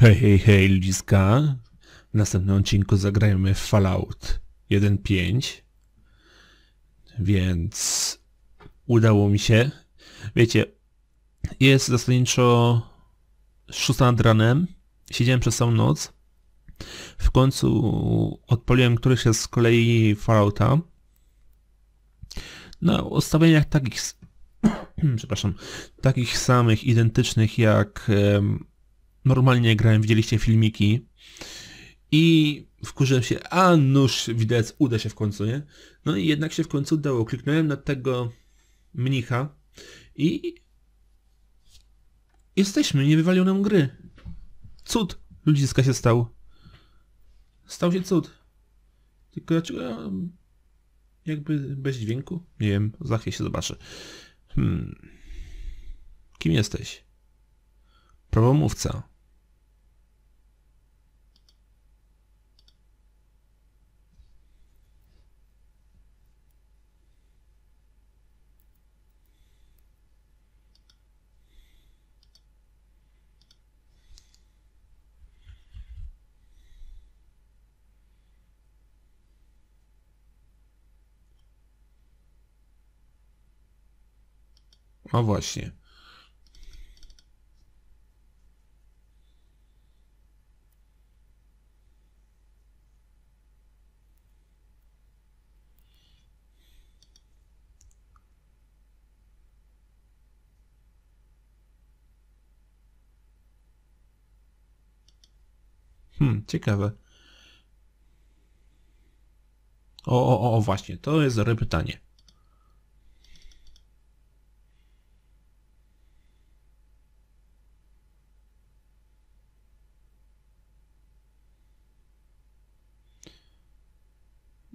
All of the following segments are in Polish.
Hej, hej, hej, ludziska. W następnym odcinku zagrajmy Fallout 1.5. Więc udało mi się. Wiecie, jest zasadniczo 6 nad ranem. Siedziałem przez całą noc. W końcu odpaliłem któryś z kolei Fallouta. Na ustawieniach takich, przepraszam, takich samych, identycznych jak normalnie grałem, widzieliście filmiki i wkurzyłem się, a nóż widać, uda się w końcu, nie? No i jednak się w końcu udało. Kliknąłem na tego mnicha i jesteśmy, nie wywalił nam gry. Cud ludziska się stał. Stał się cud. Tylko dlaczego ja jakby bez dźwięku? Nie wiem, za chwilę się zobaczę. Hmm. Kim jesteś? Prawomówca. O właśnie. Hmm, ciekawe. O, o, o, właśnie, to jest dobre pytanie.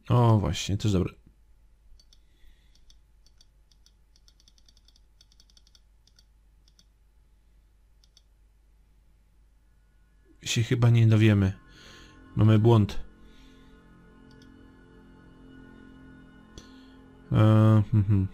O, właśnie, też dobre. Się chyba nie dowiemy. Mamy błąd. Mhm.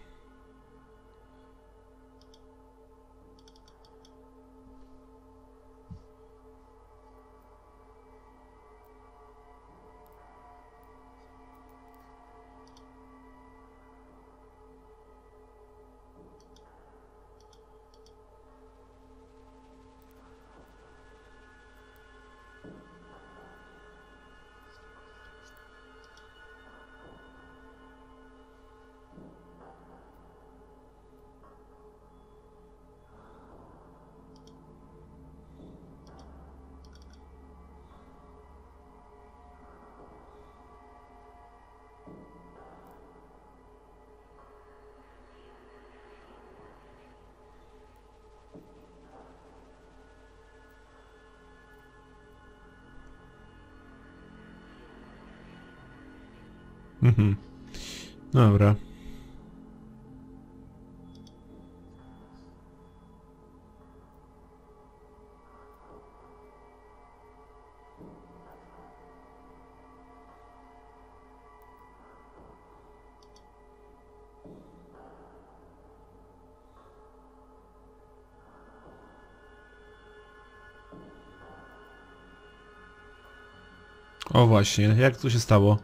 O właśnie, jak to się stało?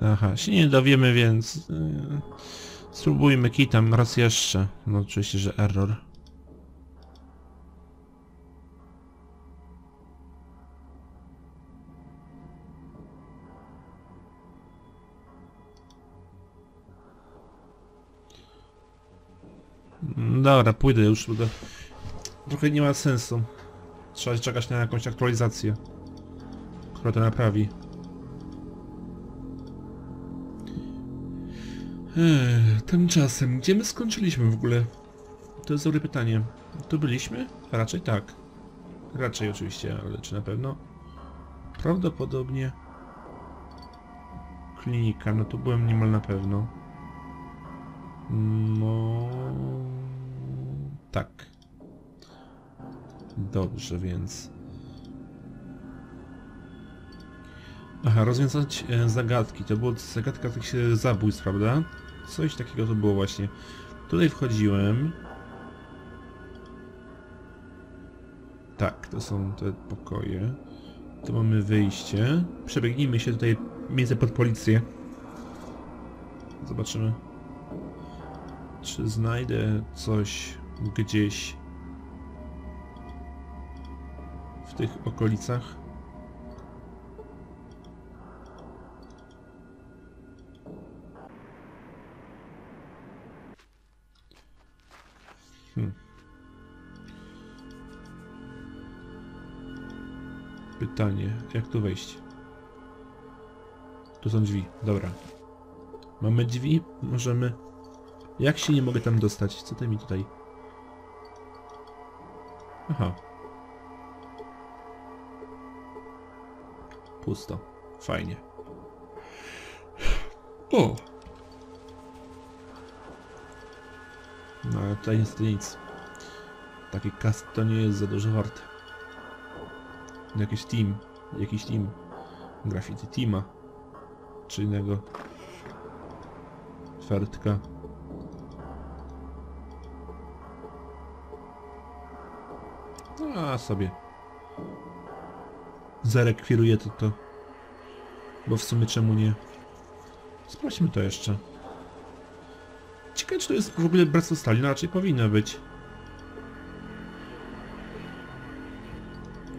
Aha, się nie dowiemy, więc... Yy, spróbujmy kitam raz jeszcze. No oczywiście, że error. Mm, Dobra, pójdę już. Trochę nie ma sensu. Trzeba czekać na jakąś aktualizację, która to naprawi. Ech, tymczasem, gdzie my skończyliśmy w ogóle? To jest dobre pytanie. Tu byliśmy? Raczej tak. Raczej oczywiście, ale czy na pewno? Prawdopodobnie... Klinika, no tu byłem niemal na pewno. No... Tak. Dobrze, więc... Aha, rozwiązać e, zagadki. To było zagadka tych się zabójstw, prawda? Coś takiego to było właśnie. Tutaj wchodziłem. Tak, to są te pokoje. Tu mamy wyjście. Przebiegnijmy się tutaj między pod policję. Zobaczymy. Czy znajdę coś gdzieś w tych okolicach? Pytanie, jak tu wejść? Tu są drzwi, dobra. Mamy drzwi, możemy... Jak się nie mogę tam dostać? Co to mi tutaj... Aha. Pusto. Fajnie. O! No ale tutaj niestety nic. Taki kask to nie jest za dużo warte. Jakiś team. Jakiś team. Graffiti teama. Czy innego. Fertka. A sobie. Zarekwiruję to to. Bo w sumie czemu nie? Sprawdźmy to jeszcze. Ciekawe czy to jest w ogóle bractwo stali, no raczej powinno być.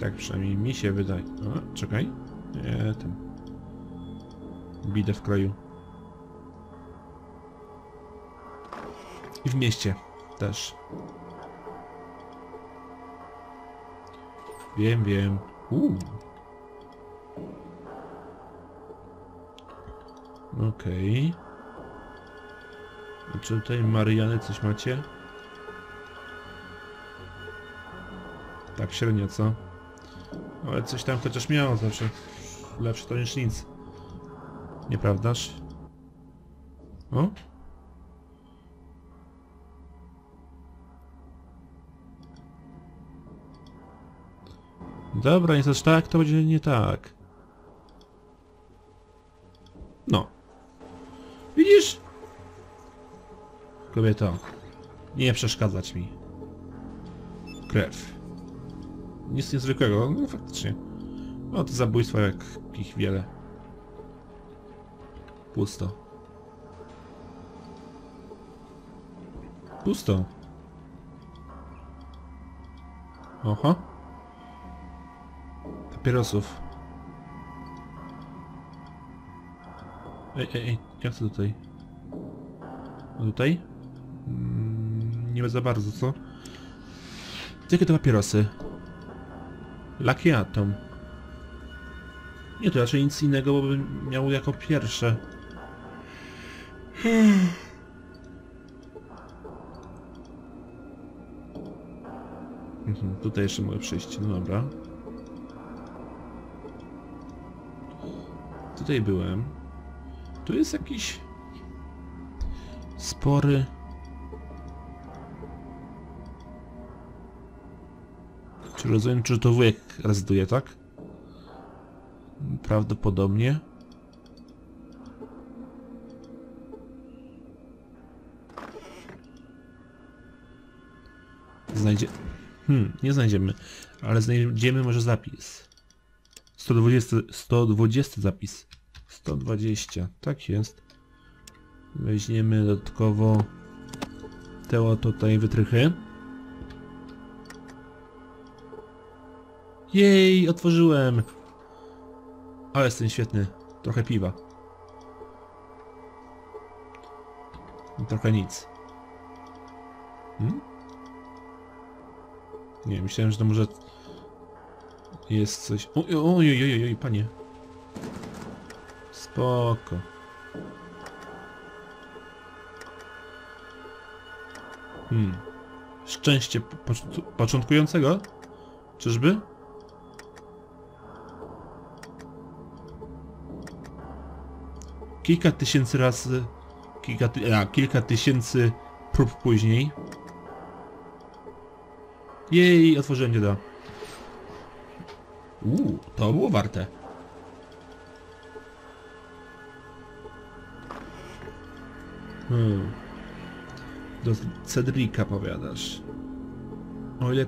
Tak przynajmniej mi się wydaje. O, czekaj. Nie, tam. Bidę w kraju. I w mieście też. Wiem, wiem. Uuu. Okej. A Czy tutaj Mariany coś macie? Tak średnio, co? Ale coś tam chociaż miało zawsze. Lepsze to niż nic. Nieprawdaż? O? Dobra, nie też tak, to będzie nie tak. No. Widzisz? Kobieto, nie przeszkadzać mi. Krew. Nic niezwykłego, no faktycznie. No to zabójstwa jak ich wiele. Pusto. Pusto. Oho. Papierosów. Ej, ej, ej, jak to tutaj? A tutaj? Mm, nie za bardzo, co? Jakie to papierosy? Lucky Atom. Nie, to raczej nic innego, bo bym miał jako pierwsze. Mhm, tutaj jeszcze mogę przyjść, no dobra. Tutaj byłem. Tu jest jakiś spory... Czy rozumiem, czy to wujek rezyduje, tak? Prawdopodobnie. Znajdzie... Hmm, nie znajdziemy, ale znajdziemy może zapis. 120, 120 zapis. 120, tak jest. Weźmiemy dodatkowo te oto tutaj wytrychy. Jej, otworzyłem! Ale jestem świetny. Trochę piwa. Trochę nic. Hmm? Nie, myślałem, że to może jest coś... Oj, oj, oj, oj, panie. Spoko. Hmm. Szczęście po początkującego? Czyżby? Kilka tysięcy razy... Kilka, ty, a, kilka tysięcy prób później. Jej, otworzyłem dziedo. Uuu, to było warte. Hmm. Do Cedrika powiadasz. O ile...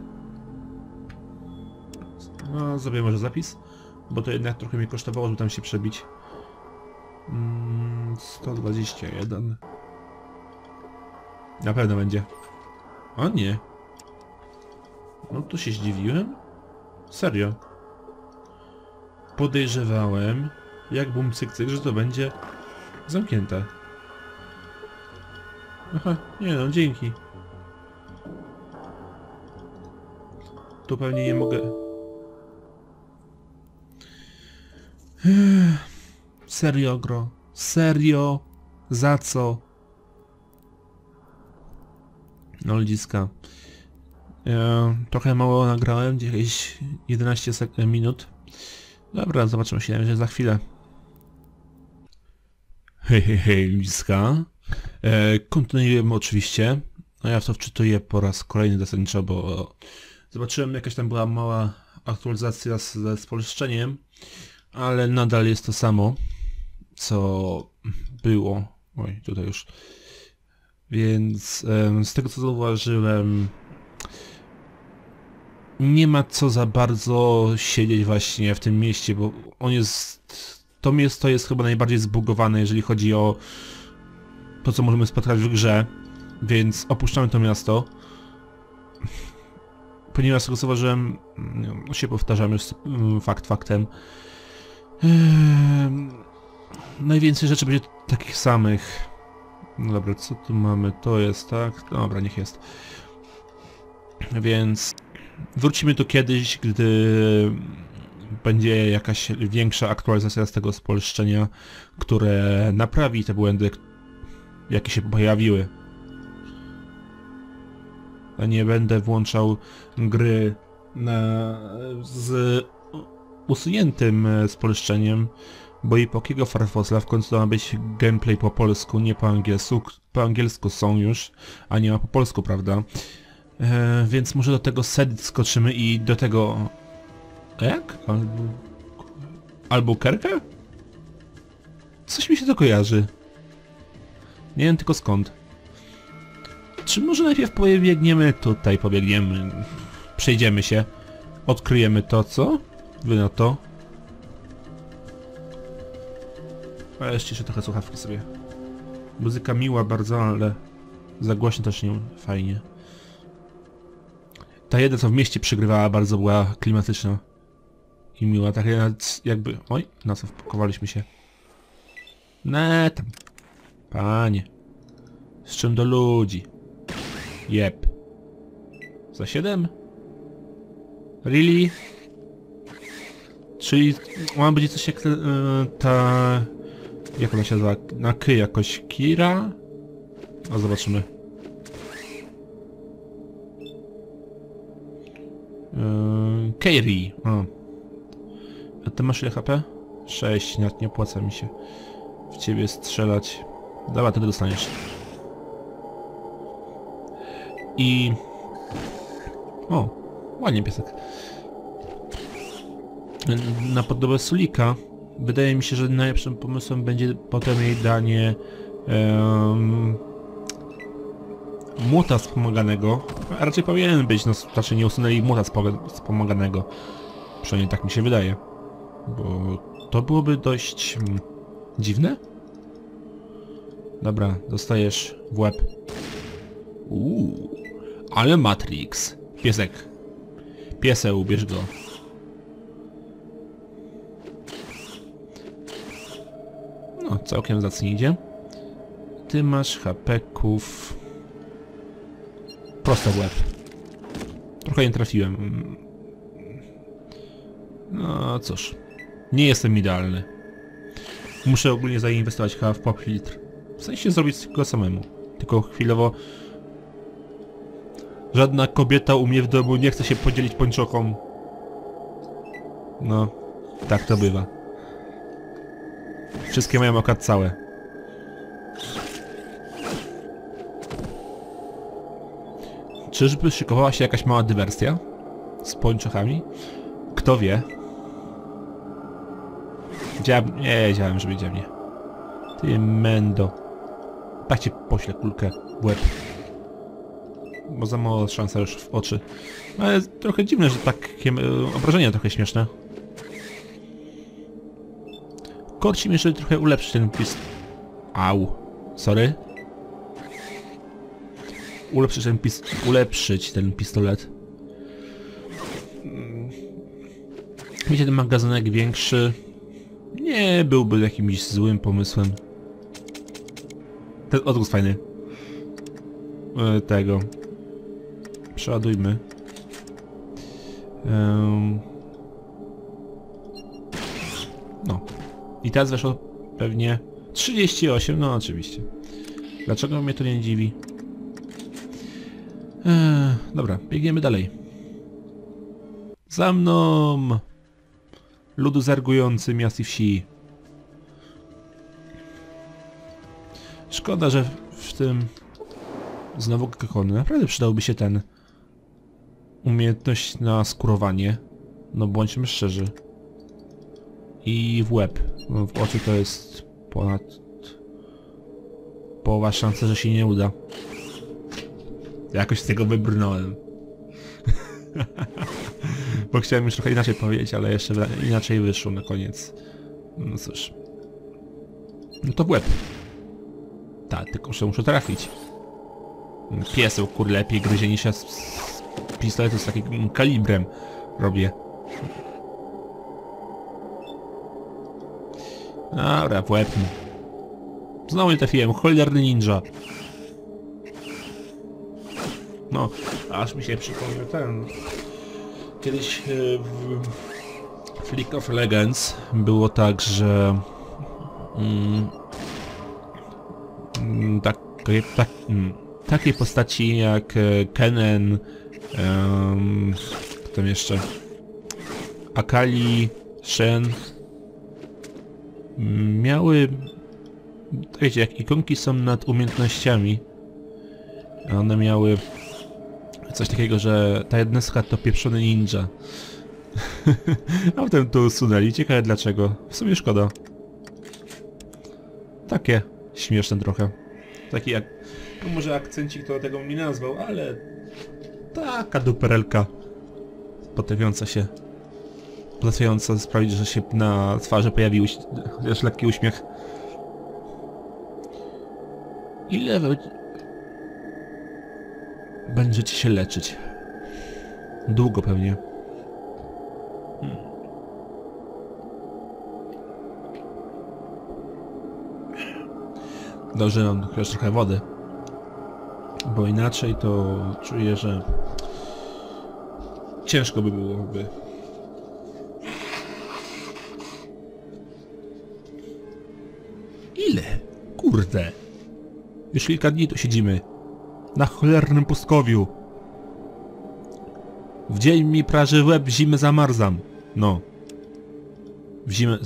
No, zrobię może zapis, bo to jednak trochę mnie kosztowało, żeby tam się przebić. Mm, 121. Na pewno będzie. O nie. No tu się zdziwiłem. Serio. Podejrzewałem, jak bum cyk cyk, że to będzie zamknięte. Aha, nie no, dzięki. Tu pewnie nie mogę... Serio, gro. Serio? Za co? No ludziska. Ja trochę mało nagrałem, jakieś 11 sek- minut. Dobra, zobaczymy się za chwilę. Hej, hej, hej, ludziska. E, kontynuujemy oczywiście. A ja w to wczytuję po raz kolejny zasadniczo, bo zobaczyłem jakaś tam była mała aktualizacja z- spolszczeniem, ale nadal jest to samo, co było. Oj, tutaj już. Więc z tego co zauważyłem, nie ma co za bardzo siedzieć właśnie w tym mieście, bo on jest... To miasto jest chyba najbardziej zbugowane, jeżeli chodzi o to, co możemy spotkać w grze, więc opuszczamy to miasto. Ponieważ z tego zauważyłem, no się powtarzam już mm, fakt faktem, najwięcej rzeczy będzie takich samych. No dobra, co tu mamy? To jest, tak? Dobra, niech jest. Więc wrócimy tu kiedyś, gdy będzie jakaś większa aktualizacja z tego spolszczenia, które naprawi te błędy, jakie się pojawiły. A nie będę włączał gry na, z usuniętym spolszczeniem, bo i Pokiego Farfosla w końcu to ma być gameplay po polsku, nie po angielsku. Po angielsku są już, a nie ma po polsku, prawda? E, więc może do tego set skoczymy i do tego... Jak? Albo... Albuquerque? Coś mi się to kojarzy. Nie wiem tylko skąd. Czy może najpierw pobiegniemy tutaj, pobiegniemy, przejdziemy się, odkryjemy to, co? Wy na to. A jeszcze jeszcze trochę słuchawki sobie. Muzyka miła bardzo, ale za głośno też nie fajnie. Ta jedna co w mieście przygrywała bardzo była klimatyczna i miła, tak jakby... Oj, na co wpakowaliśmy się. Ne tam. Panie. Z czym do ludzi? Jep. Za 7? Really? Czyli ma być coś jak ta, e, ta... Jak ona się nazywa? Na K jakoś Kira? A zobaczymy. Yy, Kairi. A. A ty masz ile HP? 6, nawet nie opłaca mi się w ciebie strzelać. Dobra, ty dostaniesz. I... O, ładnie piesek. Na podobę Sulika wydaje mi się, że najlepszym pomysłem będzie potem jej danie em, młota wspomaganego. A raczej powinien być, no znaczy nie usunęli młota spo- wspomaganego. Przynajmniej tak mi się wydaje. Bo to byłoby dość mm, dziwne. Dobra, dostajesz w łeb. Uuu, ale Matrix. Piesek. Pieseł, bierz go. Całkiem zacnie idzie. Ty masz hapeków... Prosto w łeb. Trochę nie trafiłem. No cóż. Nie jestem idealny. Muszę ogólnie zainwestować chyba w pop filtr. W sensie zrobić go samemu. Tylko chwilowo... Żadna kobieta u mnie w domu nie chce się podzielić pończochą. No, tak to bywa. Wszystkie mają akurat całe. Czyżby szykowała się jakaś mała dywersja? Z pończochami? Kto wie? Wiedziałem... Nie, wiedziałem, że będzie mnie. Ty mendo. Tak cię poślę kulkę w łeb. bo za mało szansa już w oczy. Ale trochę dziwne, że takie obrażenia trochę śmieszne. Korci mnie, żeby trochę ulepszyć ten pis... Au. Sorry. Ulepszyć ten pis... Ulepszyć ten pistolet. Wiecie, ten magazynek większy nie byłby jakimś złym pomysłem. Ten odgłos fajny. E, tego. Przeładujmy. I teraz weszło pewnie 38, no oczywiście. Dlaczego mnie to nie dziwi? Eee, dobra, biegniemy dalej. Za mną! Ludu zergujący miast i wsi. Szkoda, że w tym... Znowu kakony. Naprawdę przydałby się ten... Umiejętność na skurowanie. No bądźmy szczerzy. I w łeb. No, w oczy to jest ponad... Połowa szansy, że się nie uda. Jakoś z tego wybrnąłem. Bo chciałem już trochę inaczej powiedzieć, ale jeszcze inaczej wyszło na koniec. No cóż. No to w łeb. Tak, tylko że muszę trafić. Pieseł, kur lepiej gryzie niż ja z, z pistoletu z takim kalibrem robię. Dobra, mu. Znowu nie trafiłem, cholerny ninja. No, aż mi się przypomniał ten... Kiedyś e, w League of Legends było tak, że... Mm, tak, tak, mm, takiej postaci jak e, Kenen, um, kto jeszcze, Akali, Shen, miały, wiecie, jak ikonki są nad umiejętnościami, one miały coś takiego, że ta jednostka to pieprzony ninja. A potem to usunęli, ciekawe dlaczego. W sumie szkoda. Takie śmieszne trochę. Taki jak... No może akcencik to tego nie nazwał, ale... Taka duperelka. Potrafiąca się... Potrafiąca sprawić, że się na twarzy pojawił chociaż lekki uśmiech. Ile będziecie się leczyć? Długo pewnie. Hmm. Dobrze, mam chociaż trochę wody. Bo inaczej to czuję, że ciężko by byłoby. Ile? Kurde. Już kilka dni tu siedzimy. Na cholernym pustkowiu. W dzień mi praży łeb, w zimę zamarzam. No. W zimę...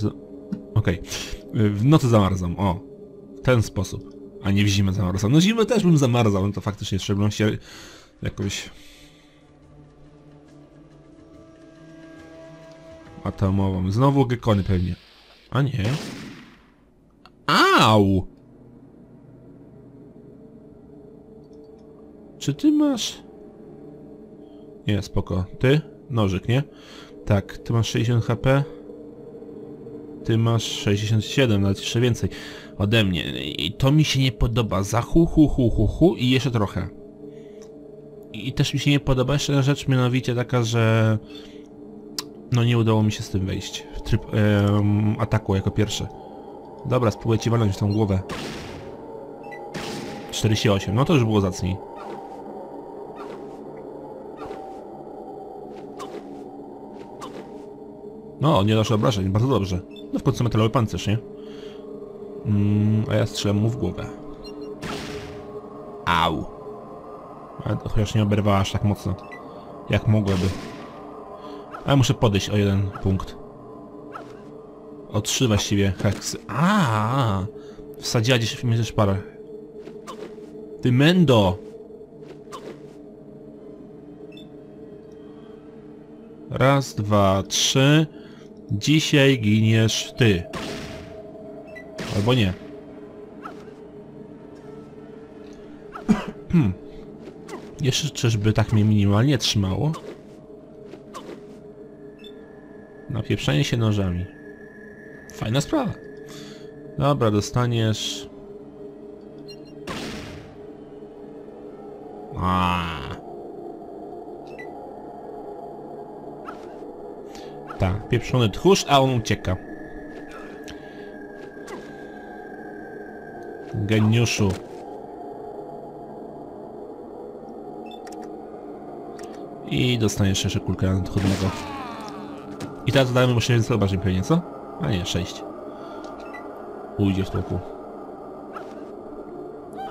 Okej. Okay. W nocy zamarzam, o. W ten sposób. A nie w zimę zamarzam. No zimę też bym zamarzał, no to faktycznie w szczególności jakoś... Atomową. Znowu gekony pewnie. A nie. Au! Czy ty masz... Nie, spoko. Ty? Nożyk, nie? Tak, ty masz 60 HP. Ty masz 67, nawet jeszcze więcej ode mnie. I to mi się nie podoba. Za hu, hu, hu, hu, hu i jeszcze trochę. I też mi się nie podoba jeszcze jedna rzecz, mianowicie taka, że... No nie udało mi się z tym wejść. W tryb ataku jako pierwszy. Dobra, spróbujcie walnąć w tą głowę. 48, no to już było zacniej. No, nie dasz obrażeń, bardzo dobrze. No w końcu metalowy pancerz, nie? Mm, a ja strzelam mu w głowę. Au. Ale chociaż nie oberwała aż tak mocno. Jak mogłaby. Ale muszę podejść o jeden punkt. O trzy właściwie heksy. A, Wsadziła gdzieś w między szparę. Ty mendo! Raz, dwa, trzy. Dzisiaj giniesz ty. Albo nie. Hmm. Jeszcze czyżby tak mnie minimalnie trzymało? Napieprzanie się nożami. Fajna sprawa. Dobra, dostaniesz... A. Tak, pieprzony tchórz, a on ucieka. Geniuszu. I dostaniesz jeszcze kulkę nadchodnego. I teraz dodajemy mu 6 obrażeń pewnie, co? A nie, 6. Ujdzie w tłoku.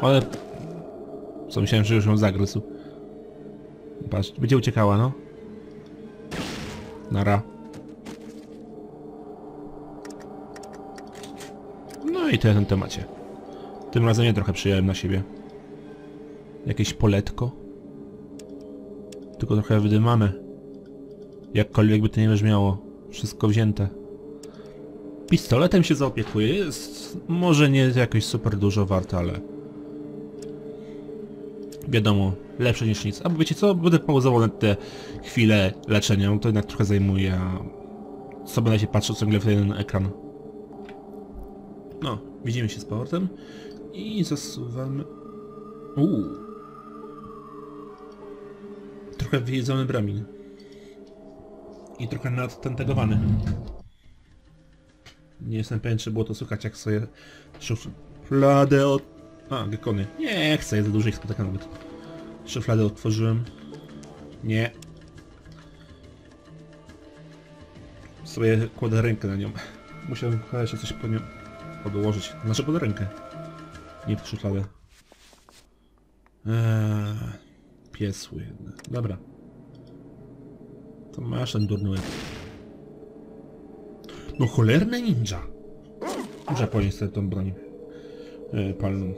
Ale... Co, myślałem, że już ją zagryzł. Patrz, będzie uciekała, no. Nara. No i tyle na tym temacie. Tym razem nie trochę przyjąłem na siebie. Jakieś poletko. Tylko trochę wydymane. Jakkolwiek by to nie brzmiało. Wszystko wzięte. Pistoletem się zaopiekuję. Jest może nie jakoś super dużo warte, ale... Wiadomo, lepsze niż nic. A wiecie co? Będę pauzował na te chwile leczenia, to jednak trochę zajmuje, a... Co będę się patrzył ciągle w ten ekran. No, widzimy się z powrotem. I zasuwamy... Uuu. Trochę wyjedzony bramin. I trochę nadtentegowany. Nie jestem pewien, czy było to słychać, jak sobie szufladę od... A, gekony. Nie chcę, jest za dużo ich spotyka nawet. Szufladę otworzyłem. Nie. Sobie kładę rękę na nią. Musiałem chyba jeszcze coś po nią podłożyć. Znaczy pod rękę. Nie w szufladę. Eee, piesły jedne. Dobra. To masz ten durny łeb. No cholerne ninja! Muszę ponieść sobie tą broń e, palną.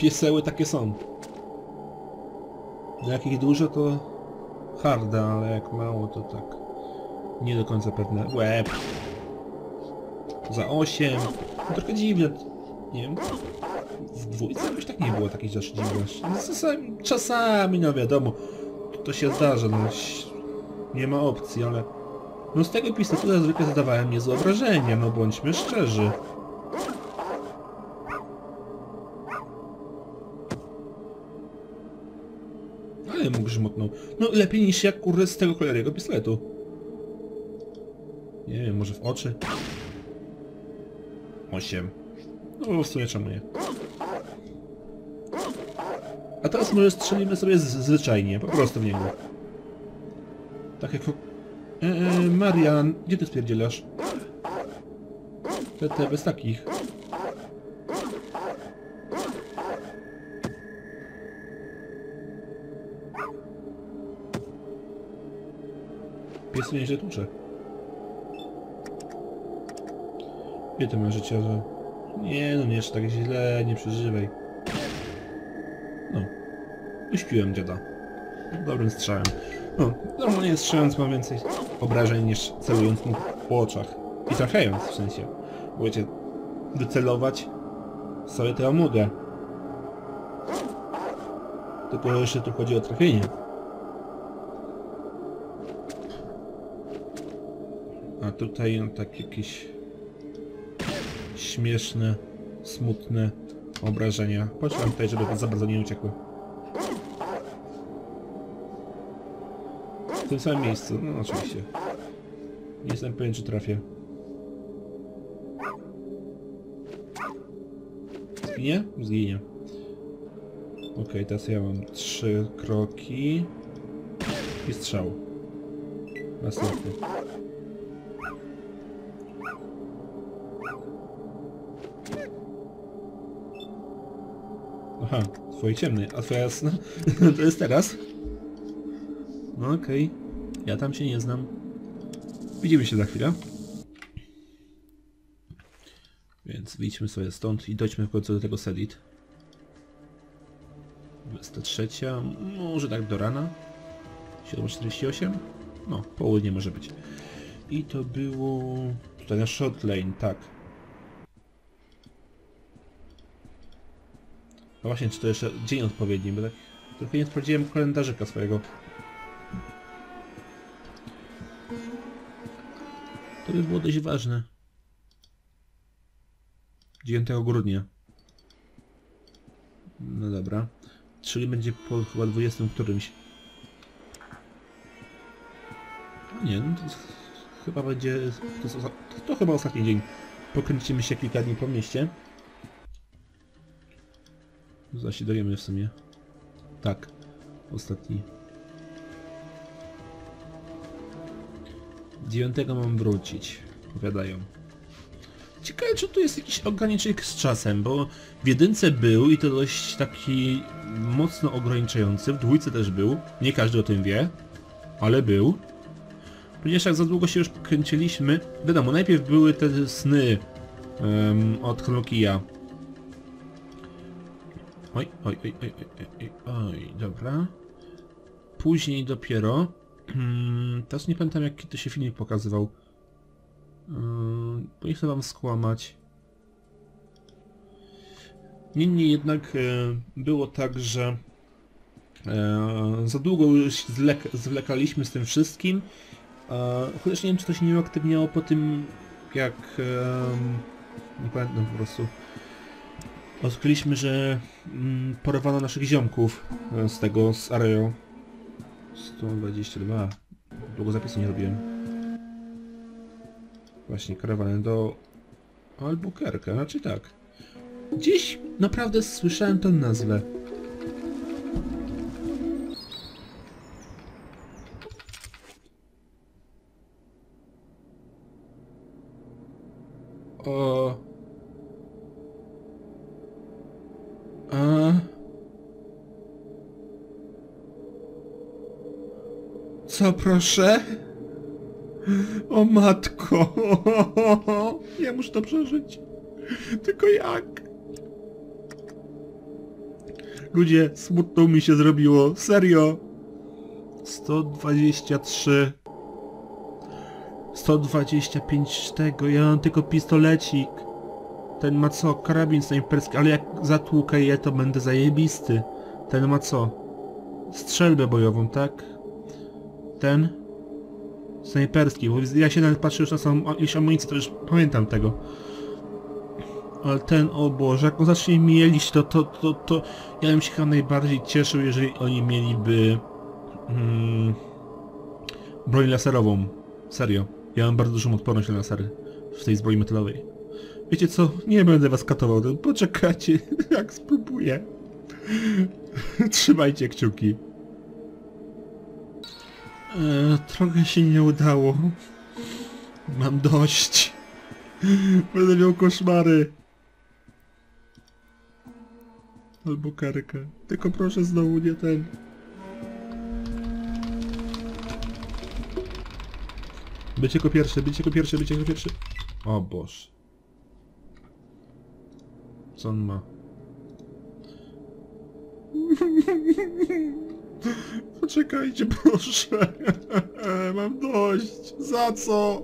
Pieseły takie są. Jak ich dużo to harda, ale jak mało to tak. Nie do końca pewne. Łeb. Za 8. No, trochę dziwne. Nie wiem. W dwójce jakoś tak nie było takich rzeczy dziwnych. No, czasami, czasami, no wiadomo. To, to się zdarza, no. Nie ma opcji, ale... No z tego pistoletu zwykle zadawałem niezłe no bądźmy szczerzy. Grzmotnął. No lepiej niż jak kurde z tego kolorowego pistoletu. Nie wiem, może w oczy? 8. No w sumie czemu nie? A teraz może strzelimy sobie zwyczajnie, po prostu w niego. Tak jak... E, e, Marian, gdzie ty spierdzielasz? Te, te bez takich. Pies nieźle tłucze. Ile ty masz życia, że... Nie no, nie jeszcze tak źle, nie przeżywaj. No. Uśpiłem dziada. Dobrym strzałem. No, normalnie strzelając ma więcej obrażeń niż celując mu po oczach. I trafiając w sensie. Bo wiecie, wycelować sobie to ja mogę. Tylko jeszcze tu chodzi o trafienie. Tutaj no, tak jakieś śmieszne, smutne obrażenia. Poczekam tutaj, żeby za bardzo nie uciekły. W tym samym miejscu, no oczywiście. Nie jestem pewien, czy trafię. Zginie? Zginie. Okej, teraz ja mam trzy kroki i strzał. Następny. Aha, twoje ciemny, a twoja jasna? to jest teraz? No okej, ja tam się nie znam. Widzimy się za chwilę. Więc wyjdźmy sobie stąd i dojdźmy w końcu do tego Sedit. 23, może tak do rana. 7.48? No, południe może być. I to było... Tutaj na short lane, tak. No właśnie, czy to jeszcze dzień odpowiedni, bo tak trochę nie sprawdziłem kalendarzyka swojego. To by było dość ważne. 9 grudnia. No dobra. Czyli będzie po chyba 20 którymś. Nie, no to chyba będzie... To, to, to chyba ostatni dzień. Pokręcimy się kilka dni po mieście. Dowiemy w sumie. Tak. Ostatni. 9 mam wrócić. Powiadają. Ciekawe, czy tu jest jakiś ogranicznik z czasem, bo w jedynce był i to dość taki mocno ograniczający, w dwójce też był, nie każdy o tym wie, ale był. Ponieważ jak za długo się już kręciliśmy, wiadomo, najpierw były te sny em, od Knokija. Oj, oj, oj, oj, oj, oj, oj, dobra. Później dopiero, hmm, teraz nie pamiętam jaki to się filmik pokazywał. Yy, bo nie chcę wam skłamać. Niemniej jednak e, było tak, że e, za długo już zwlekaliśmy z tym wszystkim. Chociaż nie wiem, czy to się nie uaktywniało po tym, jak... Nie pamiętam po prostu. Odkryliśmy, że mm, porwano naszych ziomków e, z tego, z Areo. 122. Długo zapisu nie robiłem. Właśnie karawany do Albuquerque, znaczy tak. Gdzieś naprawdę słyszałem tę nazwę. Co proszę? O matko! Ja muszę to przeżyć. Tylko jak? Ludzie, smutno mi się zrobiło. Serio. 123. 125 tego. Ja mam tylko pistolecik. Ten ma co? Karabin snajperski, ale jak zatłukę je, to będę zajebisty. Ten ma co? Strzelbę bojową, tak? Ten? snajperski, bo ja się nawet patrzę już na samą ilość amunicji, to już pamiętam tego. Ale ten, o Boże, jak on zacznie mielić, to, to, to, to ja bym się chyba najbardziej cieszył, jeżeli oni mieliby mm, broń laserową. Serio. Ja mam bardzo dużą odporność na lasery w tej zbroi metalowej. Wiecie co? Nie będę was katował, to poczekajcie, jak spróbuję. Trzymajcie kciuki. E, trochę się nie udało. Mam dość. Będę miał koszmary. Albo karkę. Tylko proszę znowu nie ten. Być jako pierwszy, być jako pierwszy, być jako pierwszy. O Boże. Co on ma? Poczekajcie, proszę. Mam dość. Za co?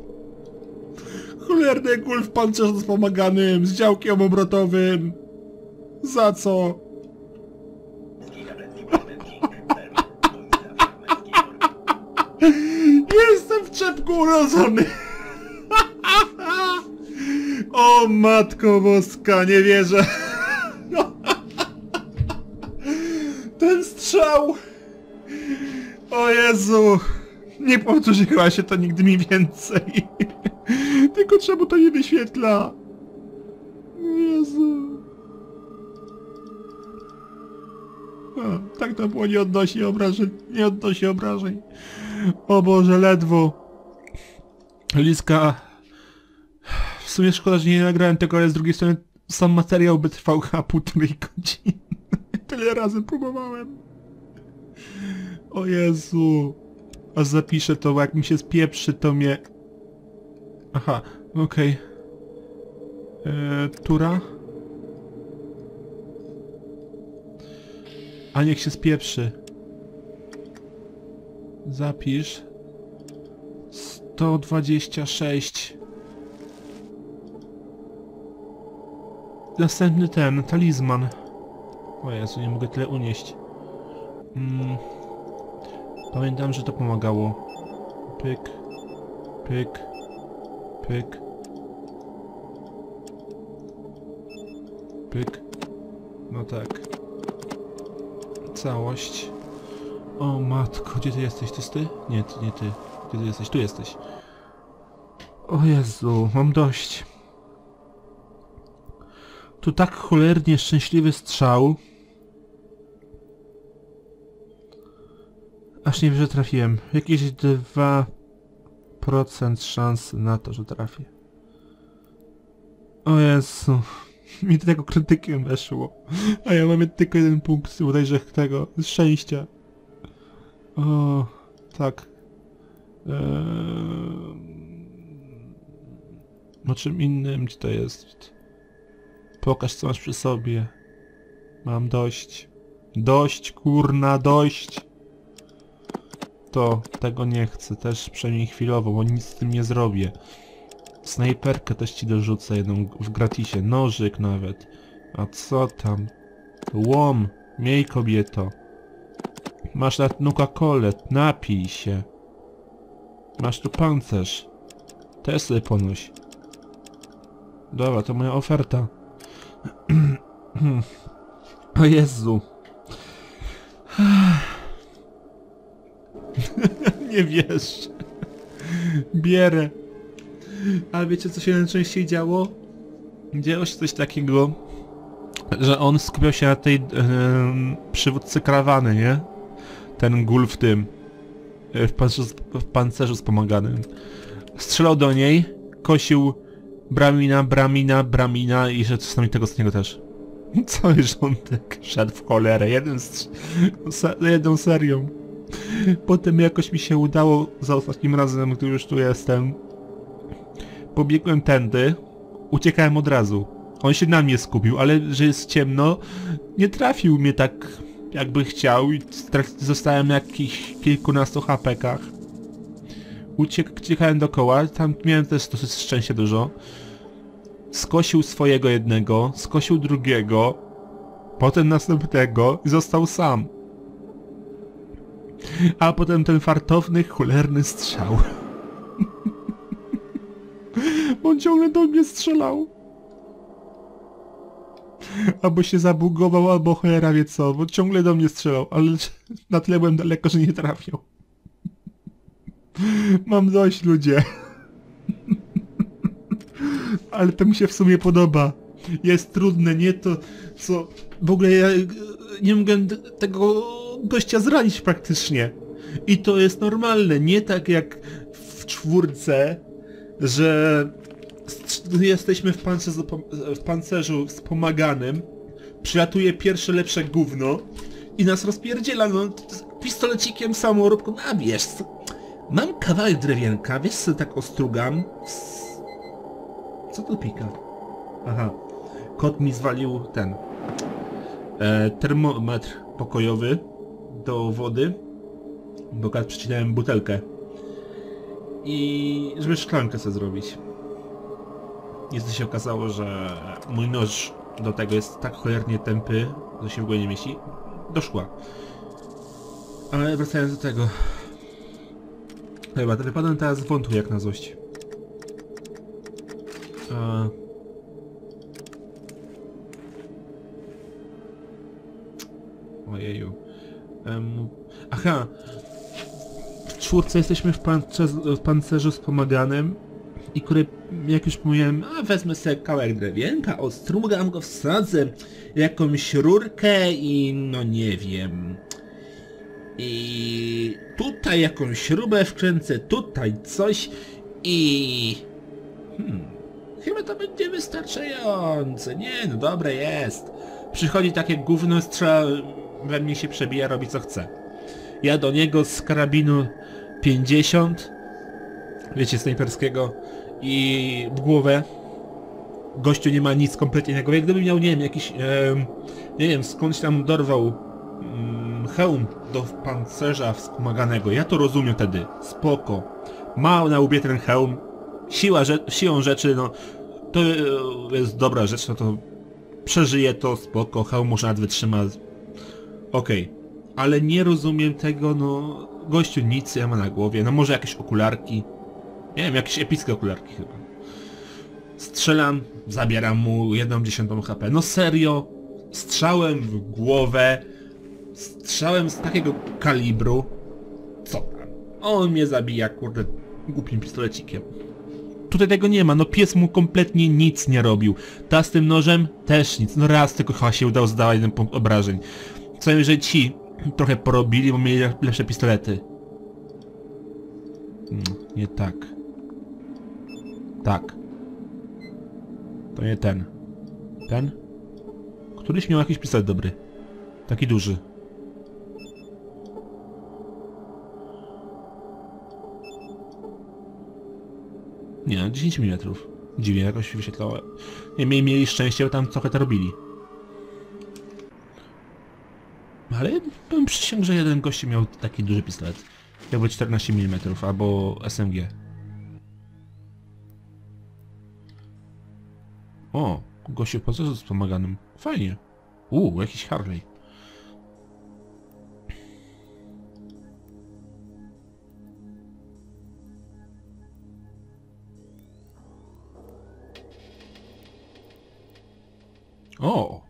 Cholerny gulf pancerz wspomaganym, z działkiem obrotowym. Za co? Jestem w czepku urodzony. O matko boska, nie wierzę. Ten strzał. O Jezu! Nie powtórzy chyba się to nigdy mi więcej. Tylko czemu to nie wyświetla? Jezu. Tak to było, nie odnosi obrażeń. Nie odnosi obrażeń. O Boże, ledwo. Liska. W sumie szkoda, że nie nagrałem tego, ale z drugiej strony sam materiał by trwał chyba półtorej godziny. Tyle razy próbowałem. O Jezu. A zapiszę to, bo jak mi się spieprzy, to mnie... Aha, okej. Eee, tura? A niech się spieprzy. Zapisz. 126. Następny ten, talizman. O Jezu, nie mogę tyle unieść. Mm. Pamiętam, że to pomagało. Pyk. Pyk. Pyk. Pyk. No tak. Całość. O matko, gdzie ty jesteś? To jest ty? Nie, to nie ty. Gdzie ty jesteś? Tu jesteś. O Jezu, mam dość. Tu tak cholernie szczęśliwy strzał. Aż nie wiem, że trafiłem. Jakieś 2% szans na to, że trafię. O Jezu. Mi do tego krytykiem weszło. A ja mam tylko jeden punkt bodajże tego szczęścia. O, tak. Eee... O czym innym gdzie to jest? Pokaż co masz przy sobie. Mam dość. Dość, kurna, dość. To, tego nie chcę, też przynajmniej chwilowo, bo nic z tym nie zrobię. Snajperkę też ci dorzucę jedną w gratisie, nożyk nawet. A co tam? Łom, miej kobieto. Masz na Nuka-Colę, napij się. Masz tu pancerz. Też sobie ponoś. Dobra, to moja oferta. o Jezu. Nie wiesz. Bierę. Ale wiecie co się najczęściej działo? Działo się coś takiego, że on skupiał się na tej e, przywódcy karawany, nie? Ten gul w tym. W pancerzu, w pancerzu wspomaganym. Strzelał do niej, kosił Bramina, Bramina, Bramina i że czasami tego z niego też. Cały rządek szedł w cholerę, jeden jedną serią. Potem jakoś mi się udało za ostatnim razem, gdy już tu jestem. Pobiegłem tędy, uciekałem od razu. On się na mnie skupił, ale że jest ciemno, nie trafił mnie tak jakby chciał i zostałem na jakichś kilkunastu hapekach. Uciekałem dookoła, tam miałem też dosyć szczęścia dużo. Skosił swojego jednego, skosił drugiego, potem następnego i został sam. A potem ten fartowny, cholerny strzał. On ciągle do mnie strzelał. Albo się zabugował, albo cholera wie co, bo ciągle do mnie strzelał, ale na tyle byłem daleko, że nie trafiał. Mam dość, ludzie. Ale to mi się w sumie podoba. Jest trudne, nie to, co... W ogóle ja nie mogę tego gościa zranić praktycznie. I to jest normalne, nie tak jak w czwórce, że jesteśmy w pancerzu, w pancerzu wspomaganym, przylatuje pierwsze lepsze gówno i nas rozpierdziela, no pistolecikiem samoróbką, a wiesz, mam kawałek drewienka, wiesz co tak ostrugam? Co to pika? Aha, kot mi zwalił ten e, termometr pokojowy do wody, bo kad przecinałem butelkę i żeby szklankę sobie zrobić. Niestety się okazało, że mój nóż do tego jest tak cholernie tępy, że się w ogóle nie mieści. Doszła. Ale wracając do tego. Chyba, wypadam teraz z wątku jak na złość. A... Ojeju. Um... Aha! W czwórce jesteśmy w, pancerzu, w pancerzu wspomaganym i który, jak już mówiłem, a wezmę sobie kawałek drewienka, ostrugam go, wsadzę jakąś rurkę i no nie wiem. I tutaj jakąś śrubę wkręcę, tutaj coś i... Hmm, chyba to będzie wystarczające. Nie, no dobre jest. Przychodzi takie gówno, strzela we mnie się przebija, robi co chce. Ja do niego z karabinu 50, wiecie, snajperskiego, i w głowę. Gościu nie ma nic kompletnie innego. Jak gdyby miał, nie wiem, jakiś, e, nie wiem, skądś tam dorwał mm, hełm do pancerza wspomaganego. Ja to rozumiem wtedy. Spoko. Ma na łbie ten hełm. Siła, rze siłą rzeczy, no to jest dobra rzecz, no to przeżyje to, spoko, hełm może nawet wytrzyma. Okej. Ale nie rozumiem tego, no... Gościu nic ja ma na głowie, no może jakieś okularki. Nie wiem, jakieś epickie okularki chyba. Strzelam, zabieram mu jedną dziesiątą HP. No serio? Strzałem w głowę, strzałem z takiego kalibru. Co tam? On mnie zabija, kurde, głupim pistolecikiem. Tutaj tego nie ma, no pies mu kompletnie nic nie robił. Ta z tym nożem też nic. No raz tylko chyba się udało zadać jeden punkt obrażeń. Co jeżeli ci trochę porobili, bo mieli lepsze pistolety. Hmm, nie tak. Tak. To nie ten. Ten? Któryś miał jakiś pistolet dobry. Taki duży. Nie, 10 mm. Dziwnie jakoś wyświetlało. Nie, mieli, mieli szczęście, bo tam trochę to robili. Ale bym przysiągł, że jeden gości miał taki duży pistolet. Jakby 14 mm albo SMG. O, gościu pancerzu wspomaganym. Fajnie. Uuu, jakiś Harley. O!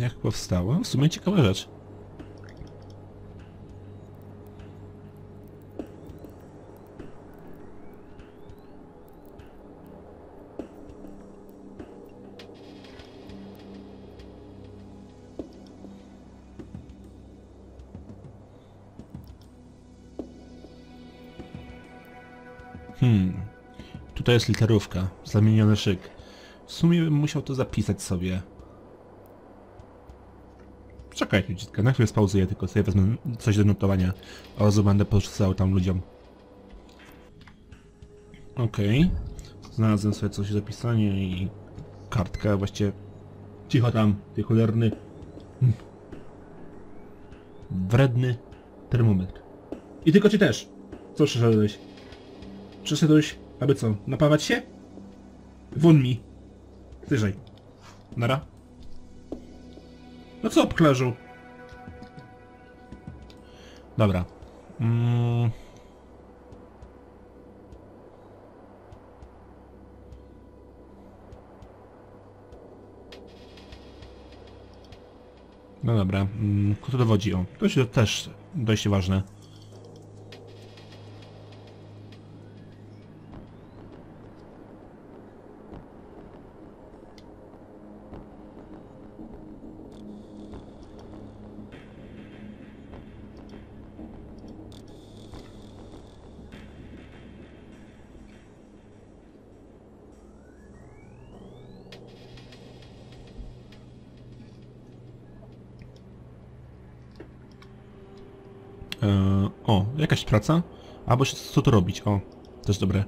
Jak powstała? W sumie ciekawa rzecz. Hmm. Tutaj jest literówka. Zamieniony szyk. W sumie bym musiał to zapisać sobie. Czekaj, dziecka, na chwilę spauzuję, tylko sobie wezmę coś do notowania. A będę porzucał tam ludziom. Okej. Znalazłem sobie coś do zapisania i... Kartkę, właściwie... Cicho tam, ty cholerny... Hm. Wredny termometr. I tylko ci też. Co przyszedłeś? Przyszedłeś, aby co, napawać się? Won mi. Wyżej. Nara. No co, pchlarzu? Dobra. Mm. No dobra, mm, kto to dowodzi? O, to jest też dość ważne. Praca? Albo się co tu robić? O, też dobre.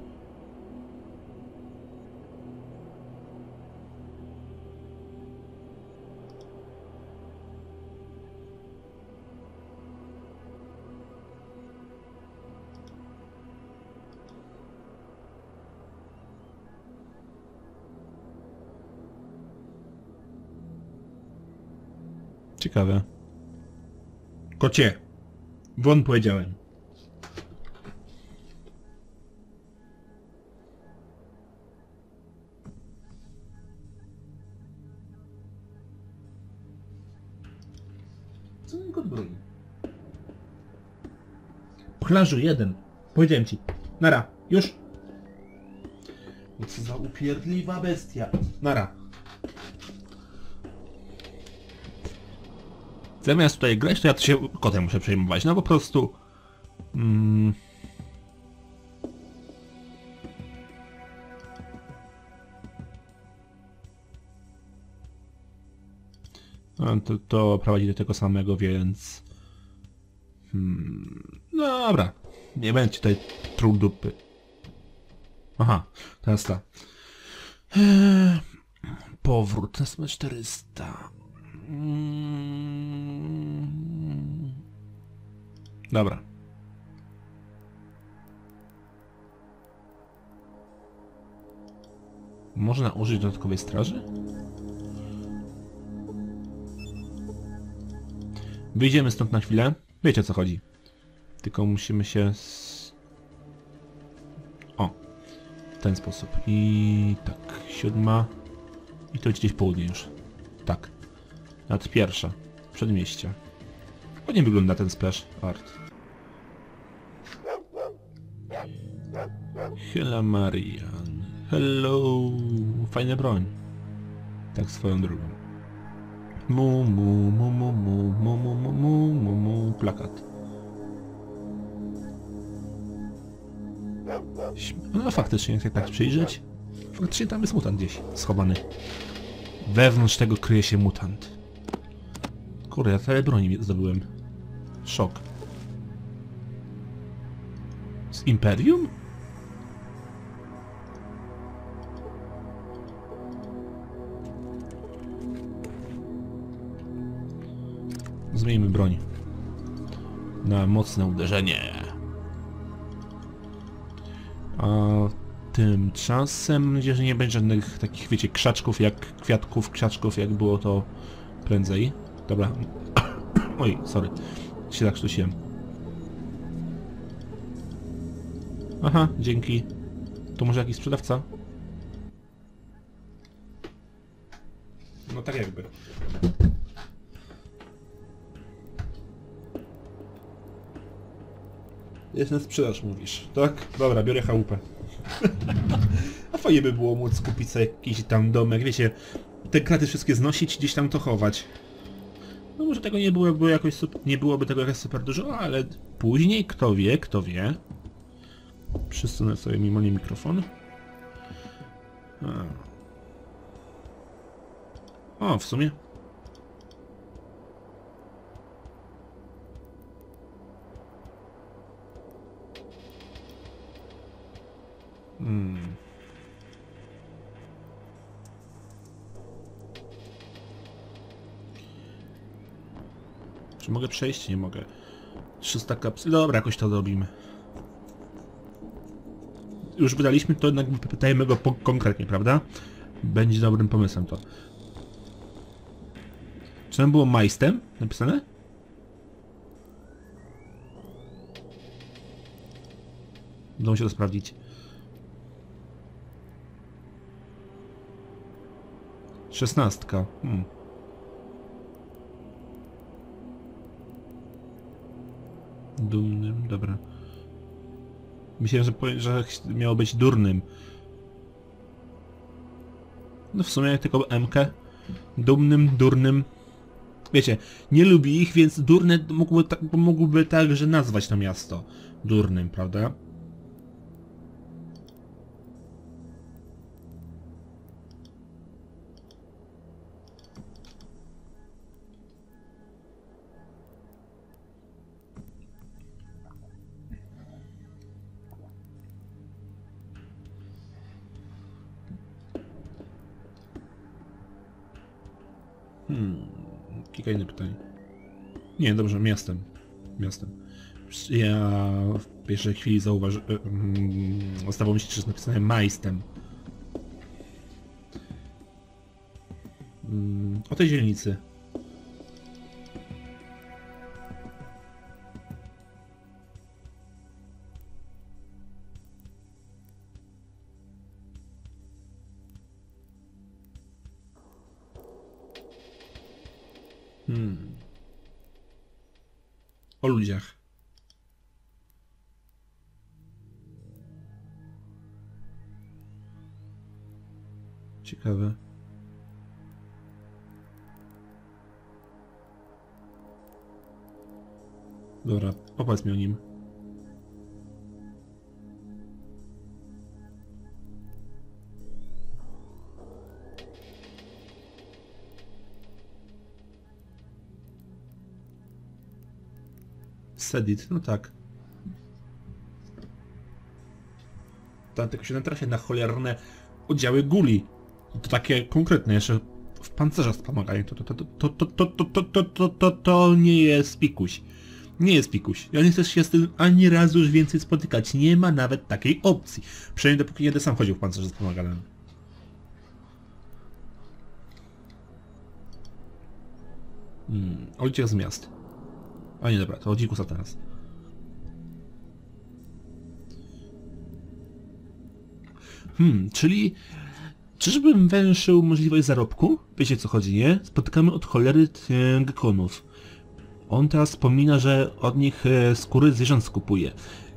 Ciekawe. Kocie! Won powiedziałem. Pchlarzu jeden. Powiedziałem ci. Nara. Już. No co za upierdliwa bestia. Nara. Zamiast tutaj grać, to ja to się kotem muszę przejmować. No po prostu... Mm, A, To, to prowadzi do tego samego, więc... Hmm, no dobra. Nie będzie tutaj truł dupy. Aha, teraz ta. Eee, powrót na sm 400. Mm. Dobra. Można użyć dodatkowej straży? Wyjdziemy stąd na chwilę. Wiecie o co chodzi. Tylko musimy się... O. W ten sposób. I tak. Siódma. I to gdzieś południe już. Tak. Nad pierwsza. Przedmieście. Ładnie wygląda ten splash art. Hela Marian. Hello. Fajna broń. Tak swoją drogą. Mu, mu, mu, mu, mu, mu, mu, mu, mu, mu, plakat. No faktycznie, jak tak przyjrzeć, faktycznie tam jest mutant gdzieś schowany. Wewnątrz tego kryje się mutant. Kurde, ja tyle broni zdobyłem. Szok. Z Imperium? Zmieńmy broń. Na mocne uderzenie. A tymczasem mam nadzieję, że nie będzie żadnych takich, wiecie, krzaczków jak kwiatków, krzaczków jak było to prędzej. Dobra. Oj, sorry. Się tak sztuciłem. Aha, dzięki. To może jakiś sprzedawca? No tak jakby. Jest na sprzedaż, mówisz, tak? Dobra, biorę chałupę. A fajnie by było móc kupić sobie jakiś tam domek, wiecie, te kraty wszystkie znosić gdzieś tam to chować. No może tego nie byłoby jakoś sup- nie byłoby tego jakoś super dużo, ale później kto wie, kto wie. Przysunę sobie mimo nie mikrofon. A. O, w sumie. Hmm. Czy mogę przejść? Nie mogę. 300 kaps... Dobra, jakoś to zrobimy. Już wydaliśmy to, jednak pytajmy go konkretnie, prawda? Będzie dobrym pomysłem to. Czy tam było majstem napisane? Udało się to sprawdzić. Szesnastka. Hmm. Dumnym, dobra. Myślałem, że, że miało być durnym. No w sumie tylko MK. Dumnym, durnym. Wiecie, nie lubi ich, więc durne mógłby, ta, mógłby także nazwać to miasto durnym, prawda? Kilka innych pytań. Nie, dobrze, miastem. Miastem. Ja w pierwszej chwili zauważyłem... Mm, zdawało mi się, że jest napisane majstem. Mm, o tej dzielnicy. Ciekawe. Dobra, opowiedz mi o nim. Sedit, no tak. Tam tylko się natrafia na cholerne oddziały guli. To takie konkretne, jeszcze w pancerzach pomagają. To, to, to, to, to, to, to, to, to, to, to, to nie jest pikuś. Nie jest pikuś. Ja nie chcę się z tym ani razu już więcej spotykać. Nie ma nawet takiej opcji. Przynajmniej dopóki nie sam chodził w pancerze wspomaganym. Hmm, ojciec z miast. A nie dobra, to o dzikusa teraz. Hmm, czyli czyżbym węszył możliwość zarobku? Wiecie co chodzi, nie? Spotykamy od cholery gekonów. On teraz wspomina, że od nich e, skóry zwierząt skupuje.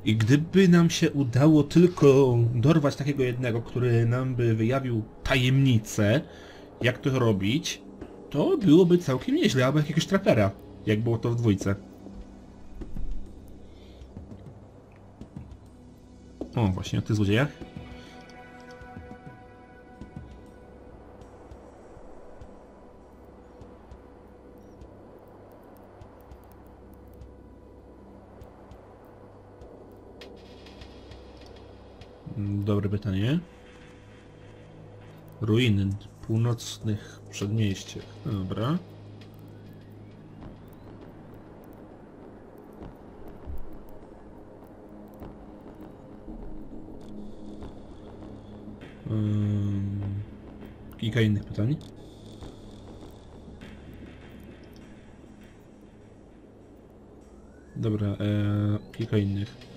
I gdyby nam się udało tylko dorwać takiego jednego, który nam by wyjawił tajemnicę, jak to robić, to byłoby całkiem nieźle, albo jakiegoś trapera, jak było to w dwójce. O, właśnie, o tych Dobre pytanie. Ruiny północnych przedmieściach. Dobra. Ym, Kilka innych pytań. Dobra, e, kilka innych.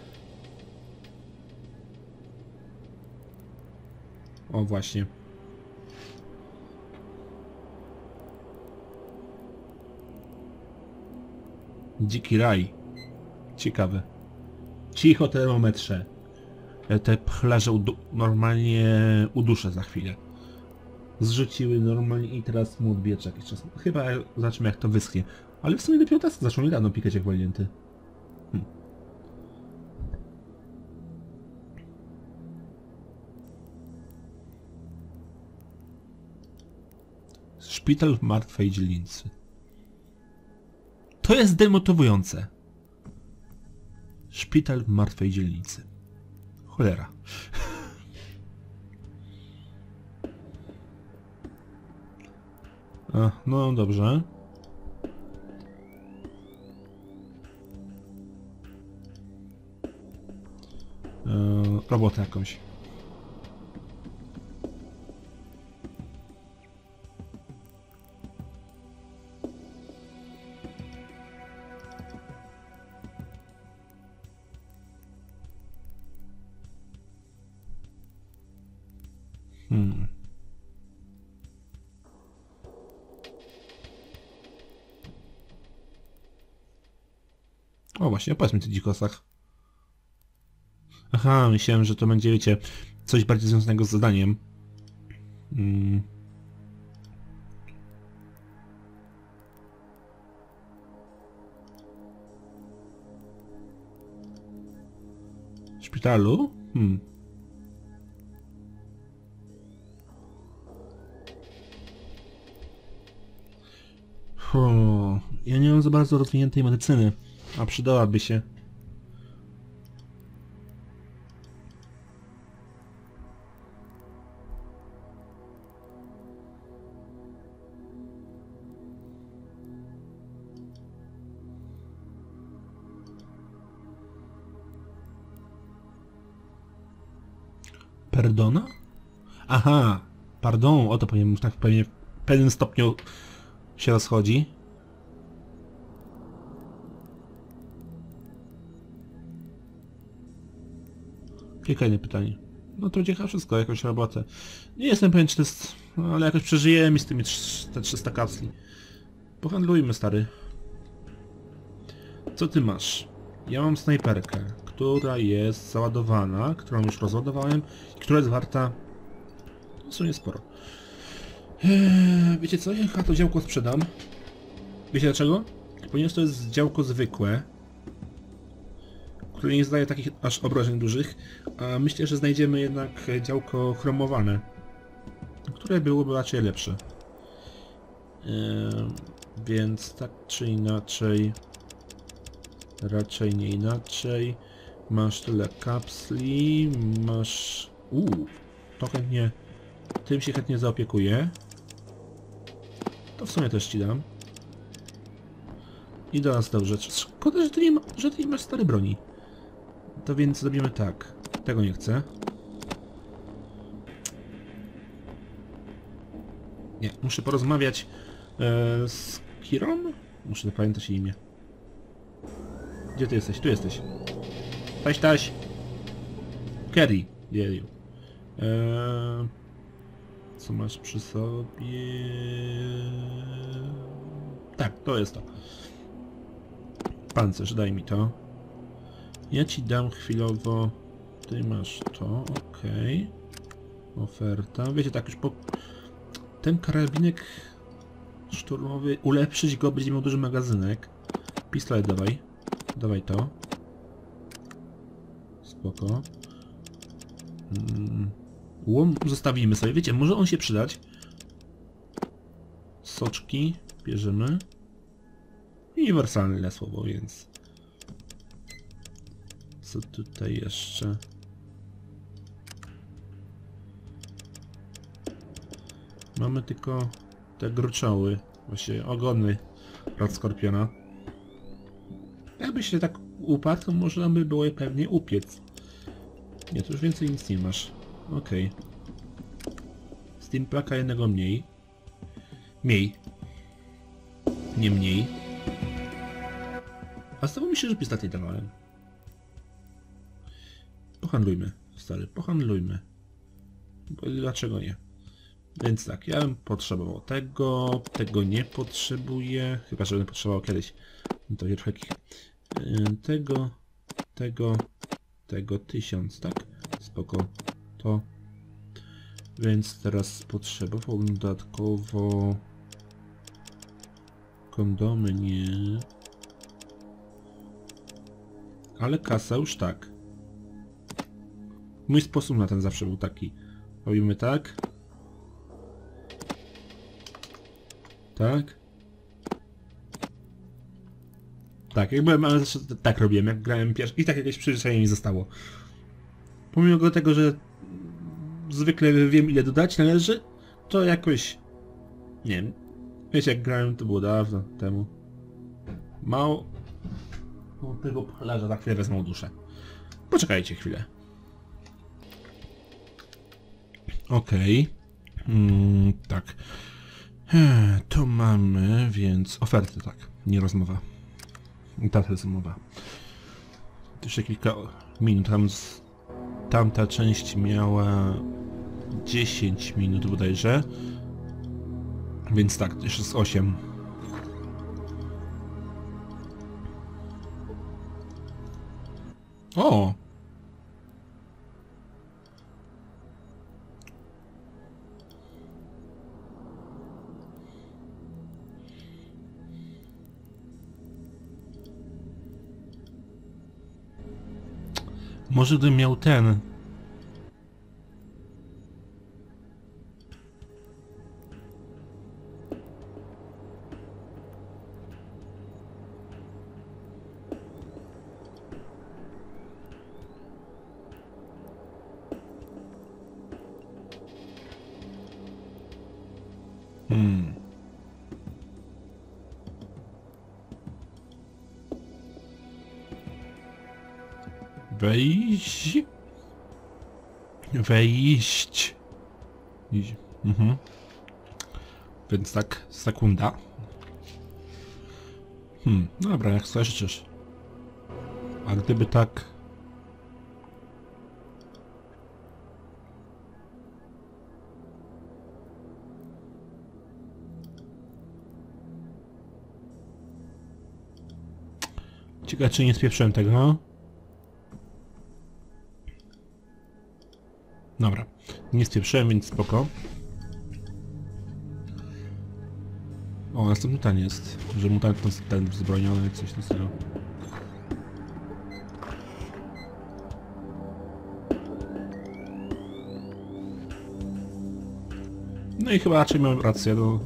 O właśnie. Dziki raj. Ciekawe. Cicho termometrze. Ja te pchlarze normalnie uduszę za chwilę. Zrzuciły normalnie i teraz mu odbierze jakiś czas. Chyba zobaczymy jak to wyschnie. Ale w sumie dopiero teraz zaczął niedawno pikać jak walnięty. Szpital w martwej dzielnicy. To jest demotywujące. Szpital w martwej dzielnicy. Cholera. A, no dobrze. Eee, robotę jakąś. Właśnie, opowiedz mi o tych dzikosach. Aha, myślałem, że to będzie, wiecie, coś bardziej związanego z zadaniem. Mm. W szpitalu? Hmm. Fu, ja nie mam za bardzo rozwiniętej medycyny, a przydałaby się. Perdona? Aha, pardon, o to powiem, tak pewnie w pewnym stopniu się rozchodzi. Innych pytań. No to dzieka wszystko, jakąś robotę. Nie jestem pewien, czy to jest... no, Ale jakoś przeżyjemy z tymi te 300 kapsli. Pohandlujmy, stary. Co ty masz? Ja mam snajperkę, która jest załadowana, którą już rozładowałem, która jest warta w sumie sporo. Eee, wiecie co? Ja to działko sprzedam. Wiecie dlaczego? Ponieważ to jest działko zwykłe, które nie zdaje takich aż obrażeń dużych, a myślę, że znajdziemy jednak działko chromowane, które byłoby raczej lepsze. Więc tak czy inaczej, raczej nie inaczej. Masz tyle kapsli, masz... Uuu, to chętnie... Tym się chętnie zaopiekuję. To w sumie też ci dam. I do nas dobrze. Szkoda, że ty nie, ma, że ty nie masz stare broni. To więc zrobimy tak. Tego nie chcę. Nie, muszę porozmawiać e, z Kirą? Muszę zapamiętać jej imię. Gdzie ty jesteś? Tu jesteś. Taś, taś. Kerry. Eee, co masz przy sobie? Tak, to jest to. Pancerz, daj mi to. Ja ci dam chwilowo... Ty masz to, okej. Oferta. Wiecie, tak już po... Ten karabinek szturmowy, ulepszyć go, będzie miał duży magazynek. Pistolet dawaj. Dawaj to. Spoko. Mm. Łom zostawimy sobie. Wiecie, może on się przydać. Soczki bierzemy. Uniwersalne słowo, więc... Co tutaj jeszcze? Mamy tylko te gruczoły, właśnie ogony od skorpiona. Jakby się tak upadł, to można by było je pewnie upiec. Nie, tu już więcej nic nie masz. Okej. Okay. Steamplaka jednego mniej. Mniej. Nie mniej. A z tobą myślę, że pistolet dawałem. Pohandlujmy, stary, pohandlujmy. Dlaczego nie? Więc tak, ja bym potrzebował tego, tego nie potrzebuję, chyba że będę potrzebował kiedyś. No to takich. Tego, tego, tego tysiąc, tak? Spoko. To. Więc teraz potrzebowałbym dodatkowo kondomy, nie. Ale kasa już tak. Mój sposób na ten zawsze był taki. Robimy tak. Tak. Tak, jak byłem ale zawsze tak robiłem, jak grałem pierwszy. I tak jakieś przyzwyczajenie mi zostało. Pomimo tego, że zwykle wiem ile dodać należy, to jakoś... Nie wiem. Wiecie, jak grałem, to było dawno temu. Mało... Tego polarza za chwilę wezmą duszę. Poczekajcie chwilę. Okej. Okay. Mm, tak. To mamy, więc oferty, tak. Nie rozmowa. Ta rozmowa. Jeszcze kilka minut. Tam z... Tamta część miała 10 minut bodajże. Więc tak, jeszcze z 8. O! Może gdybym miał ten... Wejść. Wejść. Mhm. Więc tak, sekunda. Hmm, dobra, jak sobie życzysz. A gdyby tak... Ciekawe, czy nie spieprzyłem tego. Dobra. Nie spieprzyłem, więc spoko. O, następny ten jest. Że mutant ten, ten wzbroniony, coś na stylu. No i chyba raczej miałem rację, no.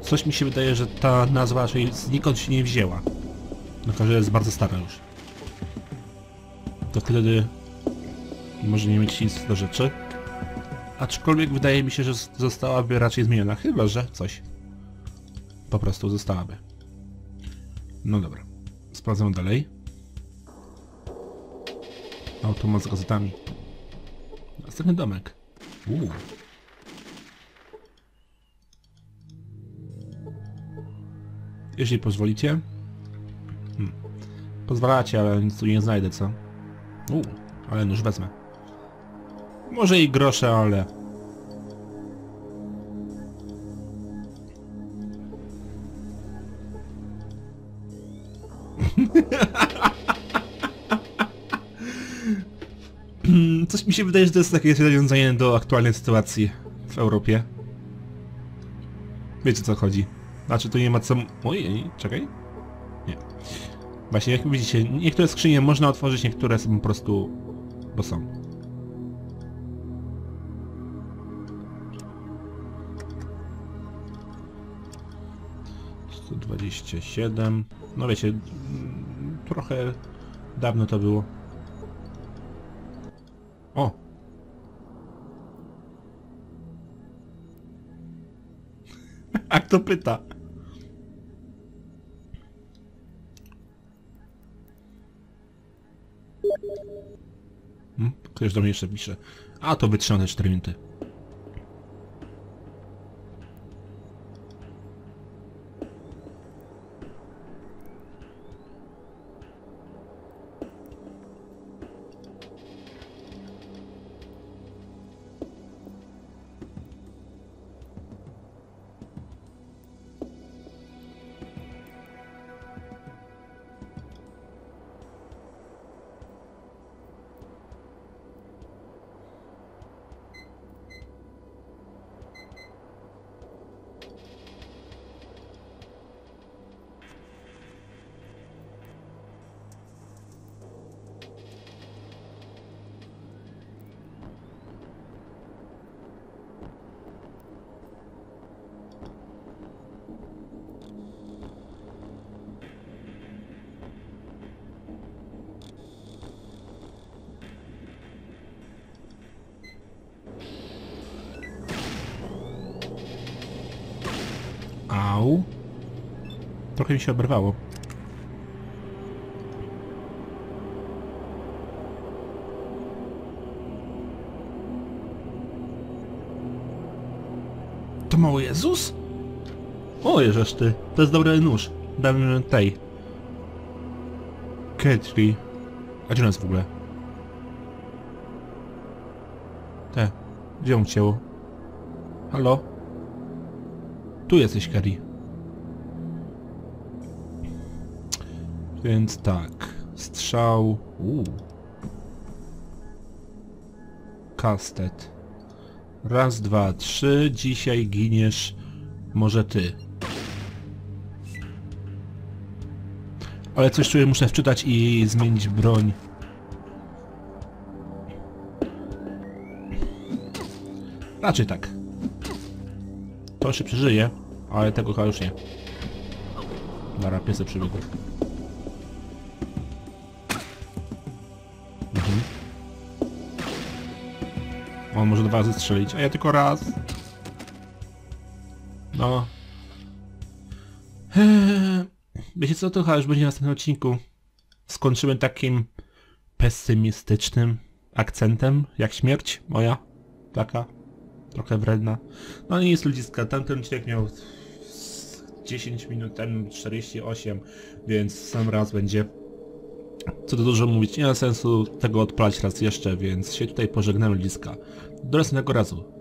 Coś mi się wydaje, że ta nazwa raczej znikąd się nie wzięła. No że jest bardzo stara już. To wtedy może nie mieć nic do rzeczy. Aczkolwiek wydaje mi się, że zostałaby raczej zmieniona, chyba że coś. Po prostu zostałaby. No dobra. Sprawdzam dalej. Automat z gazetami. Następny domek. Uuu. Jeśli pozwolicie. Hmm. Pozwalacie, ale nic tu nie znajdę, co? Ale nóż wezmę. Może i grosze, ale... Coś mi się wydaje, że to jest takie rozwiązanie do aktualnej sytuacji w Europie. Wiecie co chodzi. Znaczy tu nie ma co... Ojej, czekaj. Nie. Właśnie jak widzicie, niektóre skrzynie można otworzyć, niektóre są po prostu... bo są. Sto dwadzieścia siedem. No wiecie, mm, trochę dawno to było. O! A kto pyta? Hmm? Ktoś do mnie jeszcze pisze. A, to wytrzymam te 4 minuty. Mi się oberwało. To mały Jezus? O, jeżesz ty. To jest dobry nóż. Damy tej. Ketri. A gdzie on jest w ogóle? Te. Gdzie on cięło? Halo? Tu jesteś, Kari. Więc tak. Strzał. Uuu. Kastet. Raz, dwa, trzy. Dzisiaj giniesz. Może ty. Ale coś czuję, muszę wczytać i zmienić broń. Raczej tak. To się przeżyje, ale tego chyba już nie. Dobra, piesy przybiegł. On może dwa razy strzelić, a ja tylko raz. No. Eee, Wiecie co, to chyba już będzie w następnym odcinku. Skończymy takim pesymistycznym akcentem, jak śmierć moja. Taka trochę wredna. No nie jest ludziska, tamten odcinek miał z 10 minut, ten 48, więc sam raz będzie. Co tu dużo mówić, nie ma sensu tego odpalać raz jeszcze, więc się tutaj pożegnamy ludziska. Do następnego razu.